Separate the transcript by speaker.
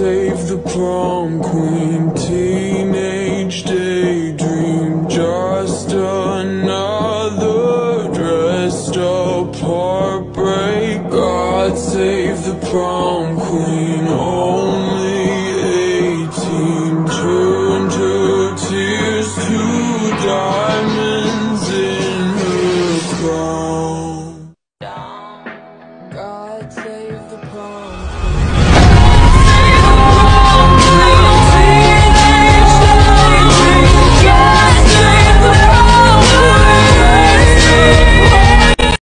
Speaker 1: save the prom queen, teenage daydream, just another dressed up heartbreak. God save the prom queen, only 18, turned her tears to diamonds in her crown. God save the